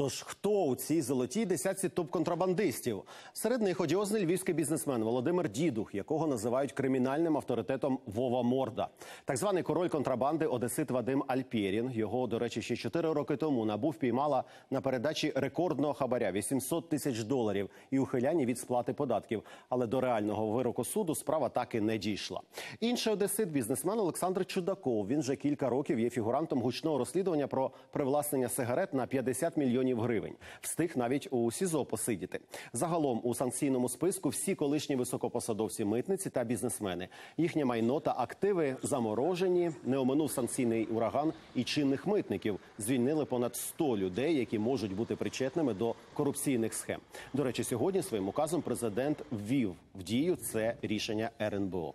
Тож хто у цій золотій десятці топ-контрабандистів? Серед них одіозний львівський бізнесмен Володимир Дідух, якого називають кримінальним авторитетом Вова Морда. Так званий король контрабанди Одесит Вадим Альпєрін. Його, до речі, ще 4 роки тому набув піймала на передачі рекордного хабаря 800 тисяч доларів і ухилянні від сплати податків. Але до реального вироку суду справа так і не дійшла. Інший одесит бізнесмен Олександр Чудаков. Він вже кілька років є фігурантом гучного розслідування про привласнення сигарет на 50 мільйонів гривень. Встиг навіть у СІЗО посидіти. Загалом у санкційному списку всі колишні високопосадовці митниці та бізнесмени. Їхнє майно та активи заморожені. Не оминув санкційний ураган і чинних митників. Звільнили понад 100 людей, які можуть бути причетними до корупційних схем. До речі, сьогодні своїм указом президент ввів в дію це рішення РНБО.